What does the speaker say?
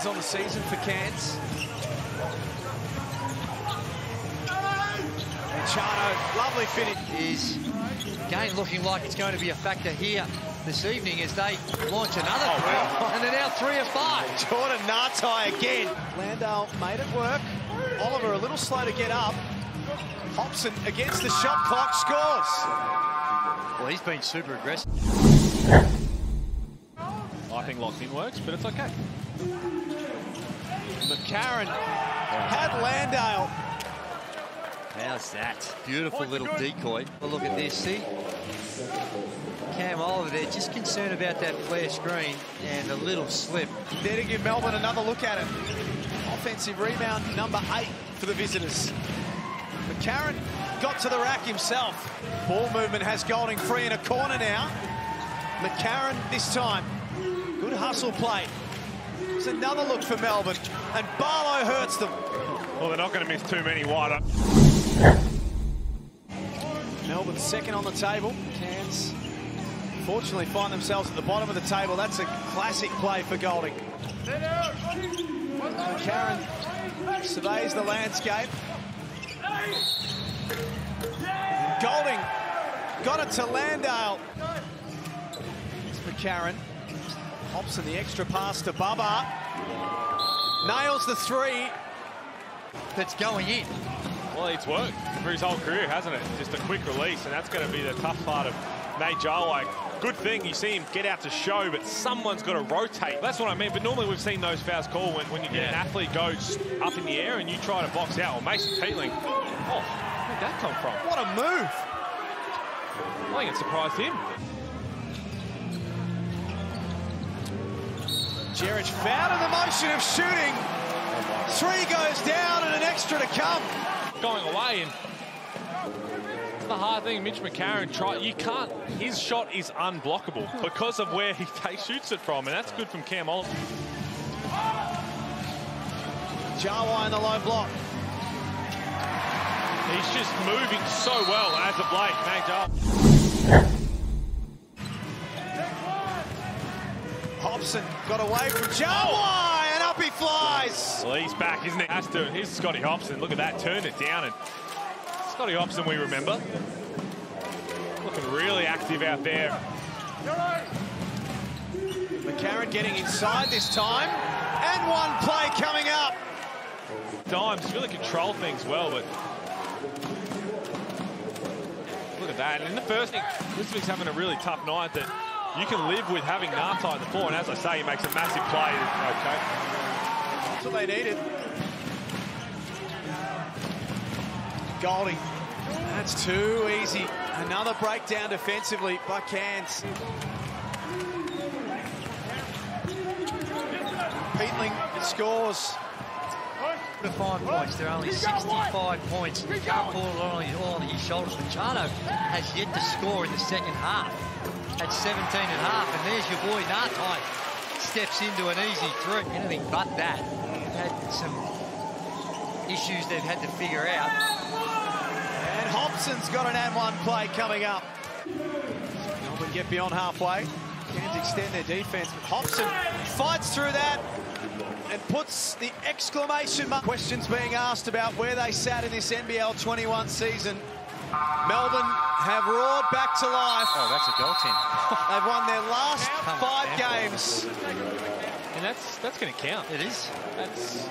wins on the season for Cairns. Chano, lovely finish. Is game looking like it's going to be a factor here this evening as they launch another oh, three. Wow. And they're now three of five. Jordan Ngatai again. Landale made it work. Oliver a little slow to get up. Hopson against the shot clock scores. Well, he's been super aggressive. I think locked in works, but it's okay. McCarron had Landale How's that? Beautiful little decoy. Well, look at this, see? Cam Oliver there, just concerned about that flare screen and a little slip. There to give Melbourne another look at it. Offensive rebound number eight for the visitors. McCarron got to the rack himself. Ball movement has Goulding free in a corner now. McCarron this time. Good hustle play. It's another look for Melbourne. And Barlow hurts them. Well, they're not going to miss too many wider. Melbourne second on the table. Cairns fortunately find themselves at the bottom of the table. That's a classic play for Goulding. Karen surveys the landscape. Goulding got it to Landale. It's McCarron. Hopson the extra pass to Baba. Nails the three. That's going in. Well, it's worked for his whole career, hasn't it? Just a quick release, and that's going to be the tough part of Nate Jawai. Good thing you see him get out to show, but someone's got to rotate. That's what I mean. But normally we've seen those fouls called when, when you get yeah. an athlete goes up in the air and you try to box out. Well, Mason Peatling, oh, where'd that come from? What a move. I think it surprised him. Djeric found in the motion of shooting. Three goes down and an extra to come. Going away and the hard thing, Mitch McCarron try. You can't. His shot is unblockable because of where he shoots it from, and that's good from Cam Oliver. Jawai in the low block. He's just moving so well as of late, Nate uh, Hopson got away from Jawai, oh. and up he flies. Well, he's back, isn't he? Has to. Here's Scotty Hopson. Look at that. Turned it down and Scotty Hopson, we remember. Looking really active out there. McCarron getting inside this time. And one play coming up. Dimes really control things well, but look at that. And in the first thing, Lisbon's having a really tough night that you can live with having Ngatai in the floor. And as I say, he makes a massive play. Okay. What they needed. Goulding. That's too easy. Another breakdown defensively by Cairns. Peatling scores. To five points, they're only 65 points. You can't pull it all on, his shoulders. Machado has yet to score in the second half at 17 and a half. And there's your boy Ngatai. Steps into an easy three. Anything but that. Had some issues they've had to figure out. And Hopson's got an and one play coming up. Melbourne get beyond halfway. Cairns extend their defense, but Hopson fights through that and puts the exclamation mark. Questions being asked about where they sat in this NBL 21 season. Melbourne have roared back to life. Oh, that's a goaltend. They've won their last five games. And that's that's going to count. It is. That's